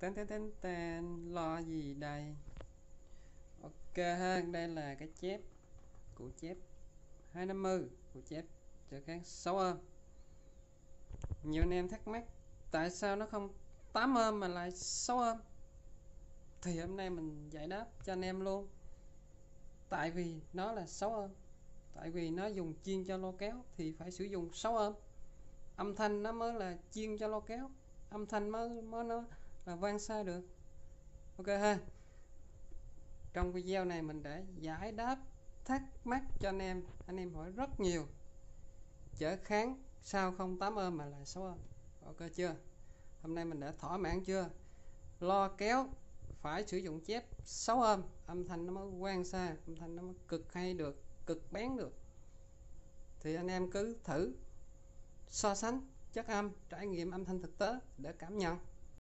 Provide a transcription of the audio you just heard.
tên tên tên tên lo gì đây? Ok ha đây là cái chép của chép 250 của chép trở kháng 6 ôm nhiều anh em thắc mắc, tại sao nó không 8 ôm mà lại 6 ôm thì hôm nay mình giải đáp cho anh em luôn. Tại vì nó là 6 ôm tại vì nó dùng chiên cho lo kéo thì phải sử dụng 6 ôm âm thanh nó mới là chiên cho lo kéo. Âm thanh mới mới nó là vang xa được? Ok ha. Trong video này mình đã giải đáp thắc mắc cho anh em. Anh em hỏi rất nhiều. Chở kháng, sao không 8 ôm mà là 6 ôm? Ok chưa? Hôm nay mình đã thỏa mãn chưa? Lo kéo, phải sử dụng chép 6 ôm. Âm thanh nó mới quan xa, âm thanh nó mới cực hay được, cực bén được. Thì anh em cứ thử so sánh chất âm, trải nghiệm âm thanh thực tế để cảm nhận.